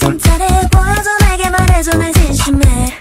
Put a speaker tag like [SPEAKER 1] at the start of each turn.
[SPEAKER 1] 진짜래 보여줘. 내게 말해줘. 날 진심해